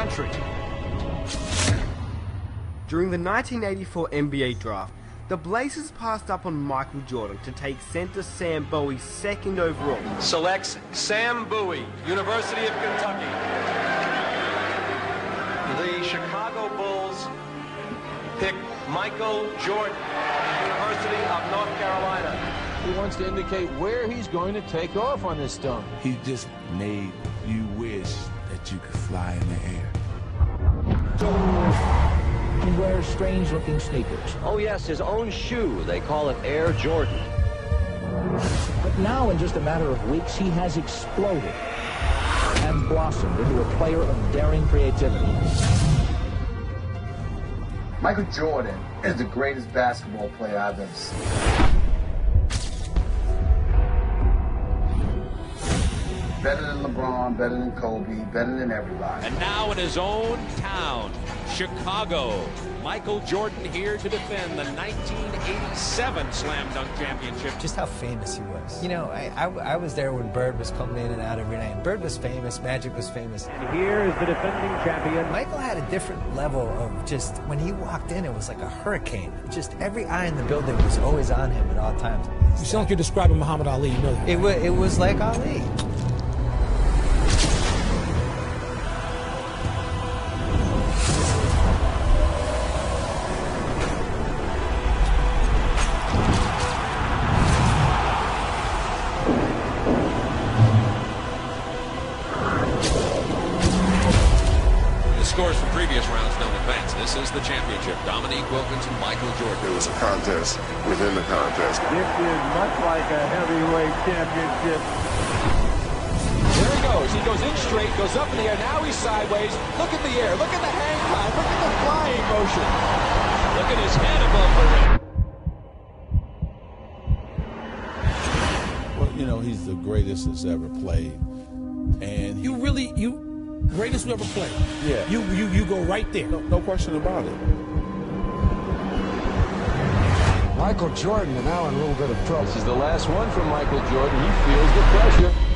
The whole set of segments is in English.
country. During the 1984 NBA draft, the Blazers passed up on Michael Jordan to take center Sam Bowie second overall. Selects Sam Bowie, University of Kentucky. The Chicago Bulls pick Michael Jordan, University of North Carolina. He wants to indicate where he's going to take off on this dunk. He just made you wish that you could fly in the air. He wears strange-looking sneakers. Oh, yes, his own shoe. They call it Air Jordan. But now, in just a matter of weeks, he has exploded and blossomed into a player of daring creativity. Michael Jordan is the greatest basketball player I've ever seen. Than LeBron, better than Kobe, better than everybody. And now in his own town, Chicago, Michael Jordan here to defend the 1987 Slam Dunk Championship. Just how famous he was. You know, I, I, I, was there when Bird was coming in and out every night. Bird was famous, Magic was famous. And here is the defending champion. Michael had a different level of just, when he walked in, it was like a hurricane. Just every eye in the building was always on him at all times. You sound like you're describing Muhammad Ali, you know that. It, was, it was like Ali. Was a contest within the contest. This is much like a heavyweight championship. There he goes. He goes in straight, goes up in the air. Now he's sideways. Look at the air. Look at the hang time. Look at the flying motion. Look at his head above the rim. Well, you know, he's the greatest that's ever played. And you really, you greatest who ever played. Yeah. You you you go right there. No, no question about it. Michael Jordan and now in a little bit of trouble. This is the last one from Michael Jordan. He feels the pressure.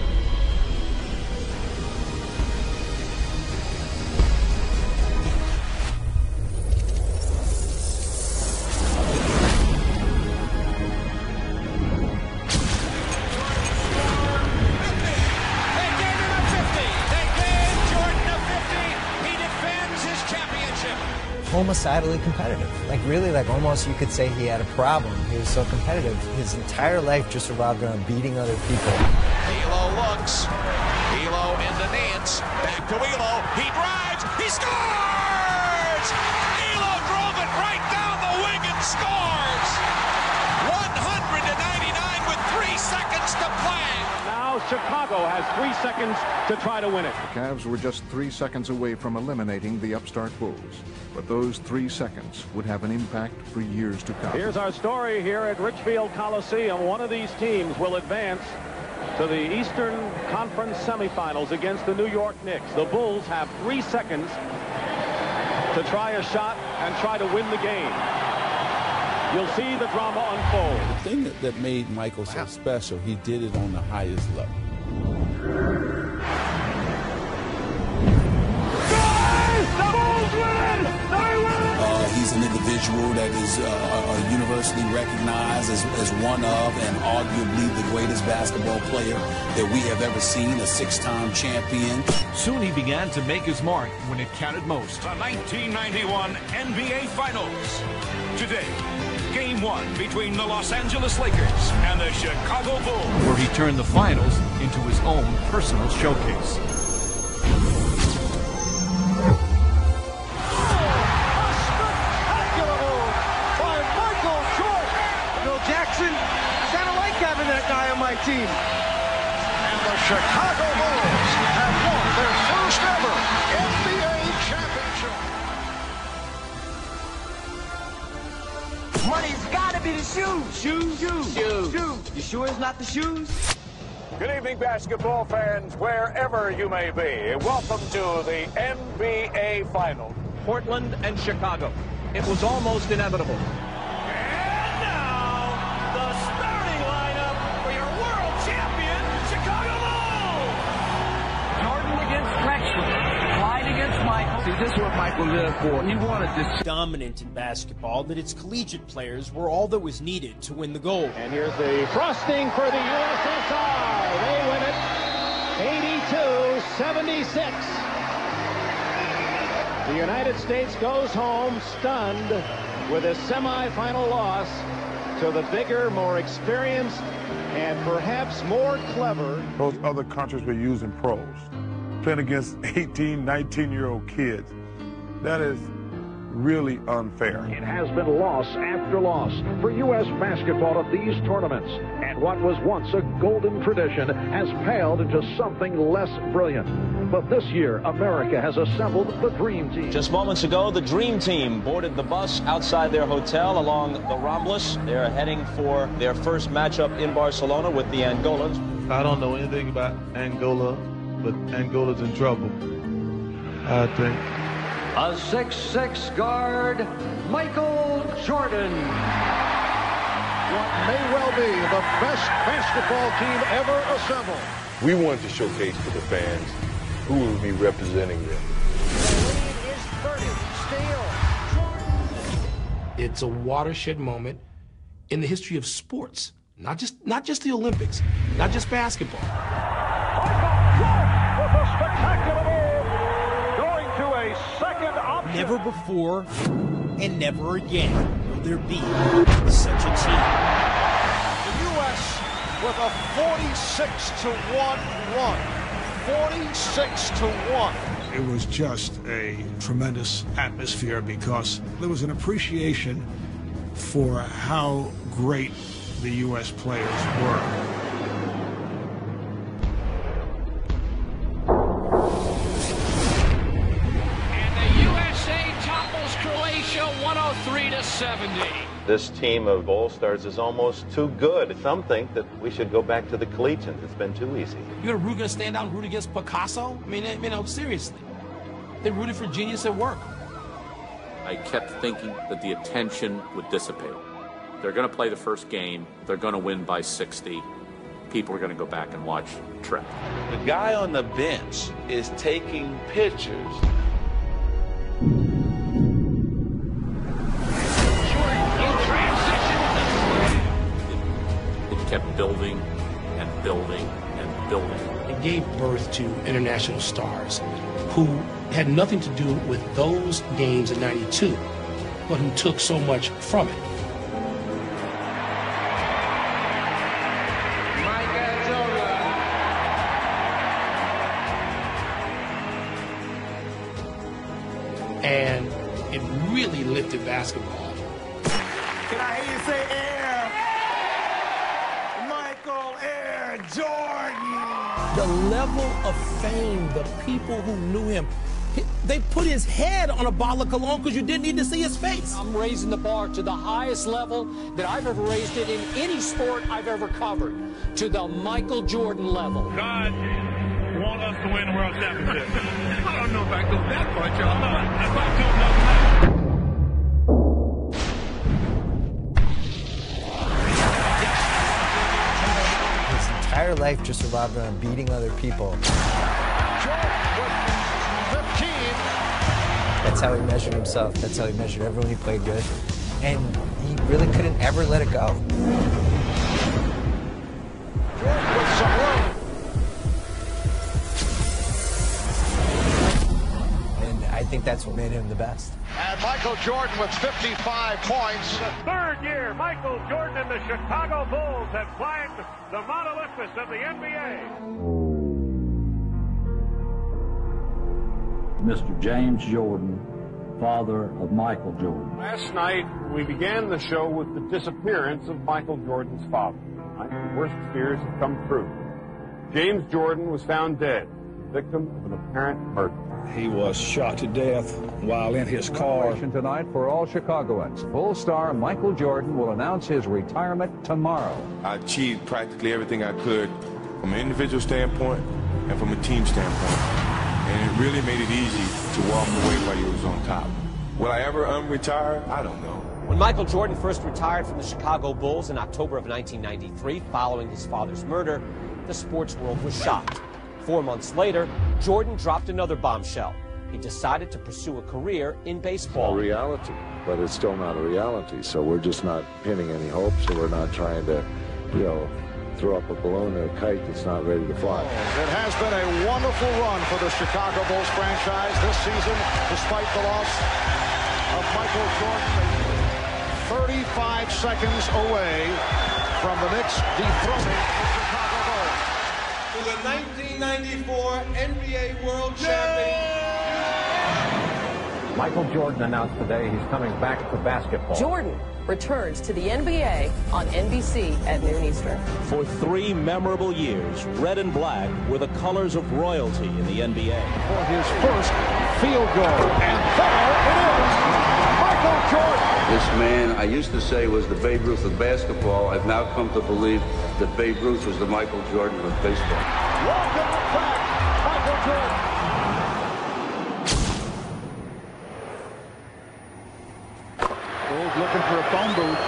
Homicidally competitive. Like really, like almost you could say he had a problem. He was so competitive. His entire life just revolved around beating other people. Ehlo looks. Ehlo into Nance. Back to Ehlo. He drives. He scores! Ehlo drove it right down the wing and scores! 100 to 99 with three seconds to play. Now Chicago has three seconds to try to win it. The Cavs were just three seconds away from eliminating the upstart Bulls. But those three seconds would have an impact for years to come. Here's our story here at Richfield Coliseum. One of these teams will advance to the Eastern Conference semifinals against the New York Knicks. The Bulls have three seconds to try a shot and try to win the game. You'll see the drama unfold. The thing that, that made Michael so special, he did it on the highest level. Uh, he's an individual that is uh, uh, universally recognized as, as one of and arguably the greatest basketball player that we have ever seen, a six-time champion. Soon he began to make his mark when it counted most. The 1991 NBA Finals. Today, Game 1 between the Los Angeles Lakers and the Chicago Bulls. Where he turned the finals into his own personal showcase. Team. And the Chicago Bulls have won their first ever NBA championship. Money's got to be the shoes. Shoes, shoes, shoes. shoes. You sure it's not the shoes? Good evening, basketball fans, wherever you may be. Welcome to the NBA Final. Portland and Chicago. It was almost inevitable. Michael. This is what Michael lived for. He wanted this. Dominant in basketball that its collegiate players were all that was needed to win the gold. And here's the frosting for the USSR. They win it 82-76. The United States goes home stunned with a semifinal loss to the bigger, more experienced, and perhaps more clever. Those other countries were using pros, playing against 18, 19 year old kids. That is really unfair. It has been loss after loss for U.S. basketball at these tournaments. And what was once a golden tradition has paled into something less brilliant. But this year, America has assembled the Dream Team. Just moments ago, the Dream Team boarded the bus outside their hotel along the Ramblas. They're heading for their first matchup in Barcelona with the Angolans. I don't know anything about Angola, but Angola's in trouble. I think. A 6'6 guard, Michael Jordan. What may well be the best basketball team ever assembled. We wanted to showcase to the fans who will be representing them. It's a watershed moment in the history of sports, not just not just the Olympics, not just basketball. Never before and never again will there be such a team. The U.S. with a 46 to 1 run. 46 to 1. It was just a tremendous atmosphere because there was an appreciation for how great the U.S. players were. Croatia 103 to 70. This team of All Stars is almost too good. Some think that we should go back to the Collegians. It's been too easy. You're going to stand out and root against Picasso? I mean, you know, seriously. They rooted for genius at work. I kept thinking that the attention would dissipate. They're going to play the first game. They're going to win by 60. People are going to go back and watch Trip. The guy on the bench is taking pictures. Kept building and building and building. It gave birth to international stars who had nothing to do with those games in 92, but who took so much from it. And it really lifted basketball. Can I hear you say air? Michael Air Jordan. The level of fame, the people who knew him, they put his head on a bottle of cologne because you didn't need to see his face. I'm raising the bar to the highest level that I've ever raised it in any sport I've ever covered, to the Michael Jordan level. God want us to win the world championship. I don't know if I go that far, y'all. If I go another entire life just revolved around beating other people. That's how he measured himself. That's how he measured everyone he played with. And he really couldn't ever let it go. And I think that's what made him the best. And Michael Jordan with 55 points. The third year, Michael Jordan and the Chicago Bulls have climbed the Mount Olympus of the NBA. Mr. James Jordan, father of Michael Jordan. Last night, we began the show with the disappearance of Michael Jordan's father. My worst fears have come true. James Jordan was found dead, victim of an apparent murder. He was shot to death while in his car. Tonight for all Chicagoans, full star Michael Jordan will announce his retirement tomorrow. I achieved practically everything I could from an individual standpoint and from a team standpoint. And it really made it easy to walk away while you was on top. Will I ever unretire? I don't know. When Michael Jordan first retired from the Chicago Bulls in October of 1993, following his father's murder, the sports world was shocked. Four months later, Jordan dropped another bombshell. he decided to pursue a career in baseball. a reality, but it's still not a reality. So we're just not pinning any hopes, so we're not trying to, you know, throw up a balloon or a kite that's not ready to fly. It has been a wonderful run for the Chicago Bulls franchise this season, despite the loss of Michael Jordan. 35 seconds away from the Knicks dethroning the Chicago Bulls. For the 1994 NBA World Champion. Michael Jordan announced today he's coming back to basketball. Jordan returns to the NBA on NBC at noon Eastern. For three memorable years, red and black were the colors of royalty in the NBA. For his first field goal. And there it is. Michael Jordan. This man, I used to say, was the Babe Ruth of basketball. I've now come to believe that Babe Ruth was the Michael Jordan of baseball. Michael Jordan. Bulls looking for a phone booth.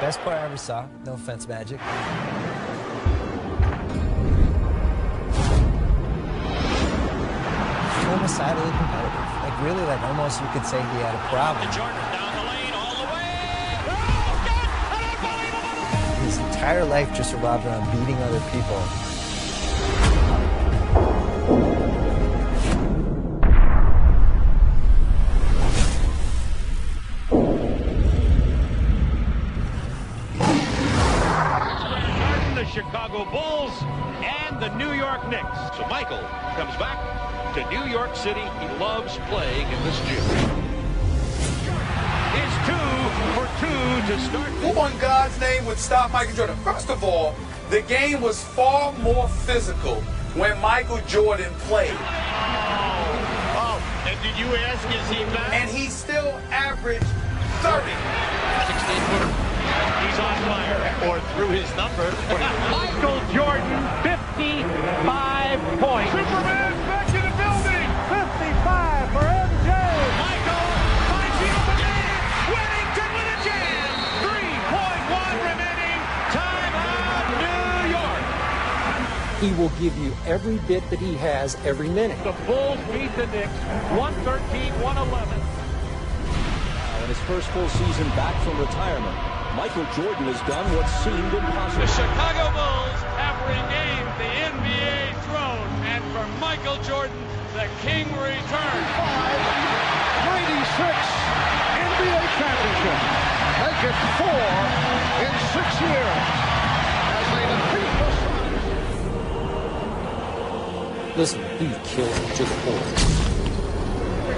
Best player I ever saw. No offense, Magic. Homicidally competitive. Like really, like almost you could say he had a problem. His entire life just revolved around beating other people. Chicago Bulls and the New York Knicks. So Michael comes back to New York City. He loves playing in this gym. Is two for two to start. Who on God's name would stop Michael Jordan? First of all, the game was far more physical when Michael Jordan played. Oh, oh and did you ask, is he back? And he still averaged 30. 16 footer. He's on fire. Or through his number. Michael Jordan, 55 points. Superman back in the building. 55 for MJ. Michael finds the open man. Wennington with a jam. 3.1 remaining. Timeout, New York. He will give you every bit that he has every minute. The Bulls beat the Knicks 113-111. In his first full season back from retirement, Michael Jordan has done what seemed impossible. The Chicago Bulls have regained the NBA throne, and for Michael Jordan, the king returns. Brady six NBA championship. Make it four in six years as they defeat the Suns. Listen, he killed it to the core.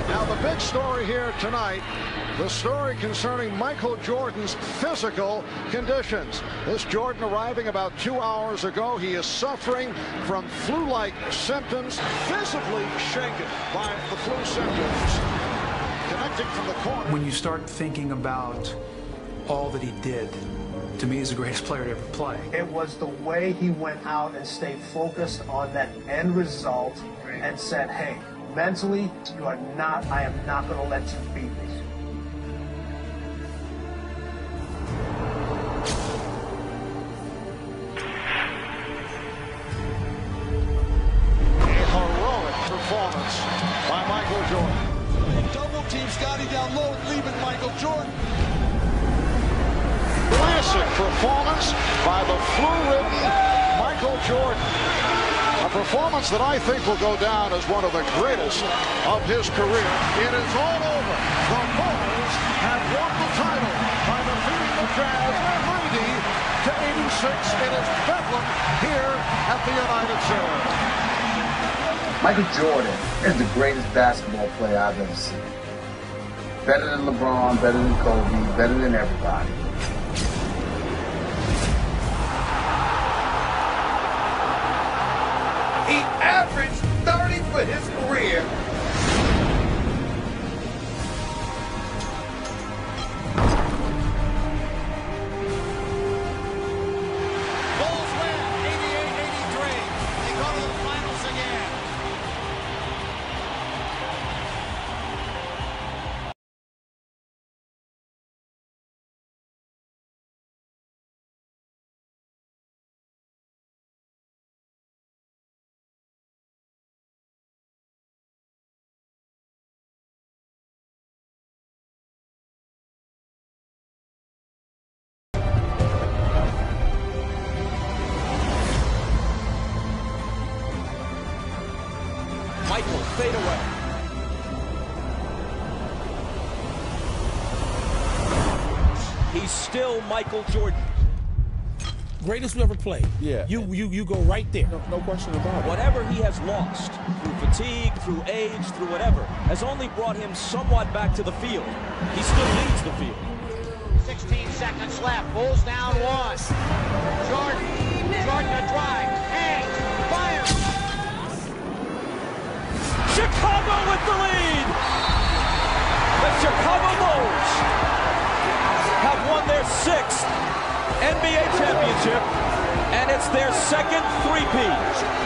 Now the big story here tonight, the story concerning Michael Jordan's physical conditions. This Jordan arriving about two hours ago. He is suffering from flu-like symptoms, visibly shaken by the flu symptoms. Connecting from the corner. When you start thinking about all that he did, to me, he's the greatest player to ever play. It was the way he went out and stayed focused on that end result and said, hey, mentally, you are not, I am not going to let you beat me. A heroic performance by Michael Jordan. Double team Scottie down low, leaving Michael Jordan. Classic performance by the flu-ridden Michael Jordan. Performance that I think will go down as one of the greatest of his career. It is all over. The Bulls have won the title by defeating the Jazz 90 to 86. It is Bedlam here at the United Center. Michael Jordan is the greatest basketball player I've ever seen. Better than LeBron, better than Kobe, better than everybody. He's still Michael Jordan. Greatest who ever played. Yeah. You you you go right there. No, no question about it. Whatever he has lost through fatigue, through age, through whatever, has only brought him somewhat back to the field. He still leads the field. 16 seconds left. Bulls down one. Sixth NBA championship, and it's their second three-peat.